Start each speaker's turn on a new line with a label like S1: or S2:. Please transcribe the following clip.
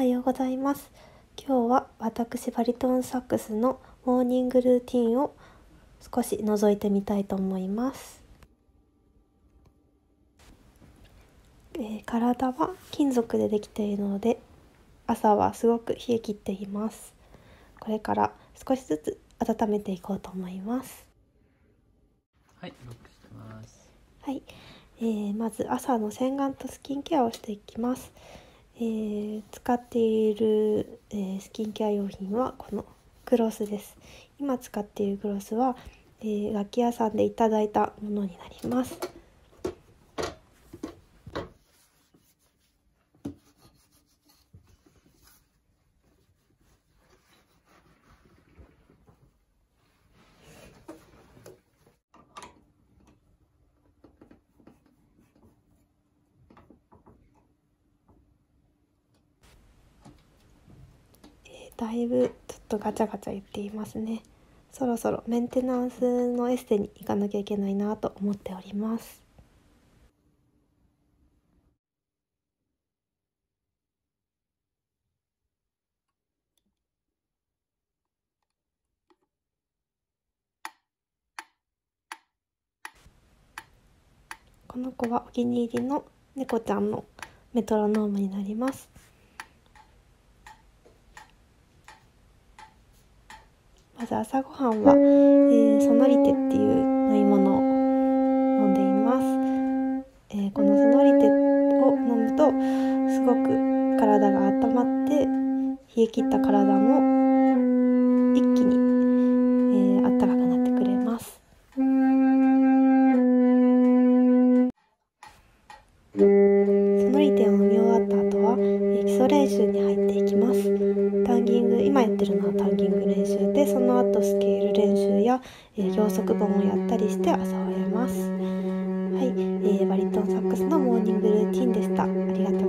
S1: はようございます。今日は私バリトンサックスのモーニングルーティンを少し覗いてみたいと思います、えー体は金属でできているので朝はすごく冷え切っています。これから少しずつ温めていこうと思います。
S2: はい、ロックしてます。
S1: はい、えーまず朝の洗顔とスキンケアをしていきます、えー使っている、えースキンケア用品はこのグロスです。今使っているグロスは、えー楽器屋さんでいただいたものになります。だいぶちょっとガチャガチャ言っていますね。そろそろメンテナンスのエステに行かなきゃいけないなと思っております。この子はお気に入りの猫ちゃんのメトロノームになります。まず朝ごはんは、えーソノリテっていう飲み物を飲んでいます、えーこのソノリテを飲むとすごく体が温まって冷え切った体も一気に、えー、暖かくなってくれます。ソノリテを飲み終わった後は、えー基礎練習に入っていきますタンギング今やってるのはタンギング練習でその後スケール練習や、えー、両足本をやったりして朝を終えます。はい、えーバリトンサックスのモーニングルーティンでした。ありがとうございました